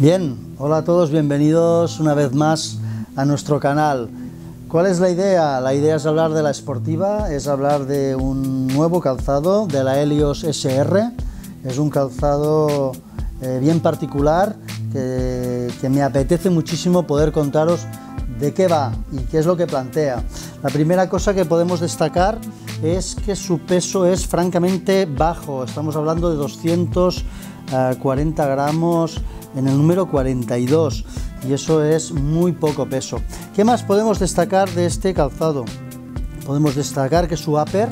Bien, hola a todos, bienvenidos una vez más a nuestro canal. ¿Cuál es la idea? La idea es hablar de la esportiva, es hablar de un nuevo calzado, de la Helios SR. Es un calzado eh, bien particular que, que me apetece muchísimo poder contaros de qué va y qué es lo que plantea. La primera cosa que podemos destacar es que su peso es francamente bajo, estamos hablando de 240 gramos en el número 42 y eso es muy poco peso. ¿Qué más podemos destacar de este calzado? Podemos destacar que su upper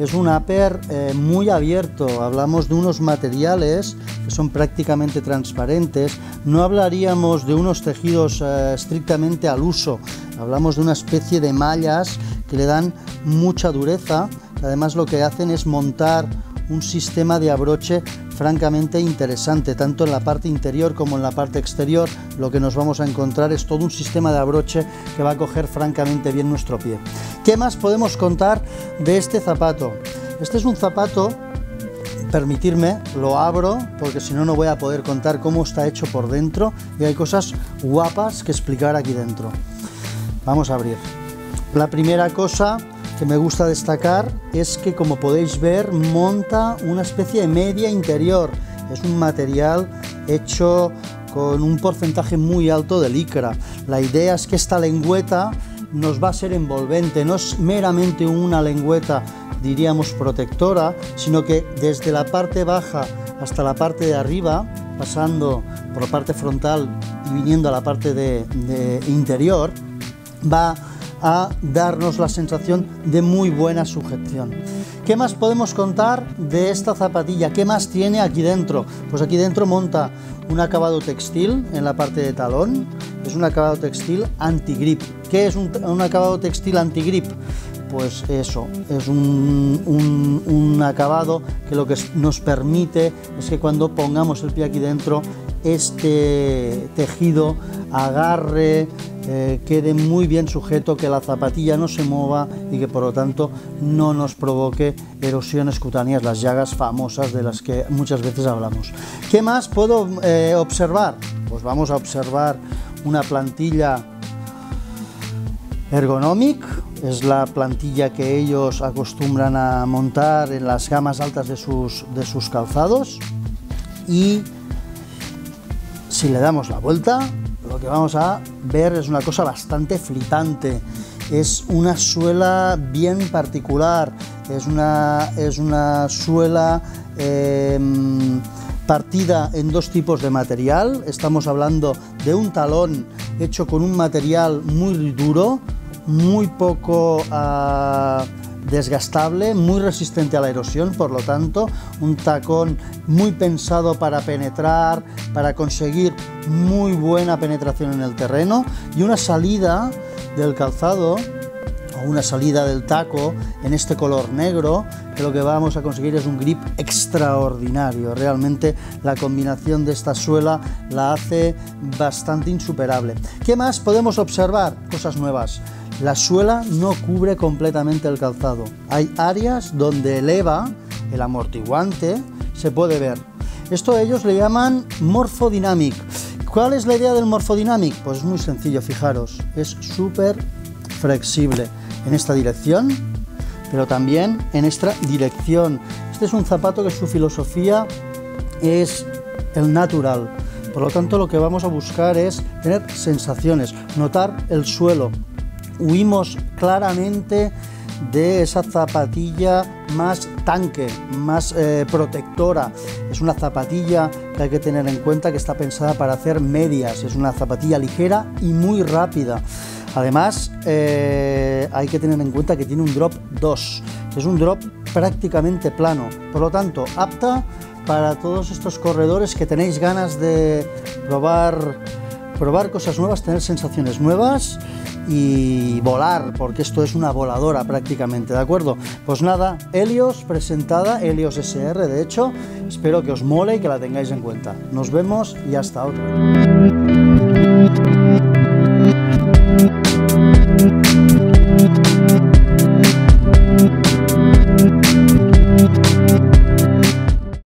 es un upper eh, muy abierto, hablamos de unos materiales que son prácticamente transparentes, no hablaríamos de unos tejidos eh, estrictamente al uso, hablamos de una especie de mallas que le dan mucha dureza, además lo que hacen es montar un sistema de abroche francamente interesante, tanto en la parte interior como en la parte exterior. Lo que nos vamos a encontrar es todo un sistema de abroche que va a coger francamente bien nuestro pie. ¿Qué más podemos contar de este zapato? Este es un zapato permitirme, lo abro porque si no no voy a poder contar cómo está hecho por dentro y hay cosas guapas que explicar aquí dentro. Vamos a abrir. La primera cosa que me gusta destacar es que como podéis ver monta una especie de media interior. Es un material hecho con un porcentaje muy alto de licra. La idea es que esta lengüeta nos va a ser envolvente, no es meramente una lengüeta, diríamos, protectora, sino que desde la parte baja hasta la parte de arriba, pasando por la parte frontal y viniendo a la parte de, de interior, va a darnos la sensación de muy buena sujeción. ¿Qué más podemos contar de esta zapatilla? ¿Qué más tiene aquí dentro? Pues aquí dentro monta un acabado textil en la parte de talón, es un acabado textil anti-grip. ¿Qué es un, acabado textil anti-grip? Pues eso, es un acabado que lo que nos permite es que cuando pongamos el pie aquí dentro, este tejido agarre, eh, quede muy bien sujeto, que la zapatilla no se mueva y que por lo tanto no nos provoque erosiones cutáneas, las llagas famosas de las que muchas veces hablamos. ¿Qué más puedo eh, observar? Pues vamos a observar una plantilla Ergonomic, es la plantilla que ellos acostumbran a montar en las gamas altas de sus, de sus calzados y si le damos la vuelta lo que vamos a ver es una cosa bastante flipante. Es una suela bien particular, es una, es una suela em, partida en dos tipos de material. Estamos hablando de un talón hecho con un material muy duro, muy poco... Uh, desgastable, muy resistente a la erosión, por lo tanto, un tacón muy pensado para penetrar, para conseguir muy buena penetración en el terreno y una salida del calzado o una salida del taco en este color negro, que lo que vamos a conseguir es un grip extraordinario. Realmente la combinación de esta suela la hace bastante insuperable. ¿Qué más podemos observar? Cosas nuevas. La suela no cubre completamente el calzado. Hay áreas donde eleva el amortiguante, se puede ver. Esto ellos le llaman Morphodynamic. ¿Cuál es la idea del Morphodynamic? Pues es muy sencillo, fijaros, es súper flexible en esta dirección, pero también en esta dirección. Este es un zapato que su filosofía es el natural. Por lo tanto, lo que vamos a buscar es tener sensaciones, notar el suelo, huimos claramente de esa zapatilla más tanque, más eh, protectora. Es una zapatilla que hay que tener en cuenta que está pensada para hacer medias. Es una zapatilla ligera y muy rápida. Además, eh, hay que tener en cuenta que tiene un drop 2, es un drop prácticamente plano. Por lo tanto, apta para todos estos corredores que tenéis ganas de probar, probar cosas nuevas, tener sensaciones nuevas y volar, porque esto es una voladora prácticamente, ¿de acuerdo? Pues nada, Helios presentada, Helios SR de hecho, espero que os mole y que la tengáis en cuenta. Nos vemos y hasta otra.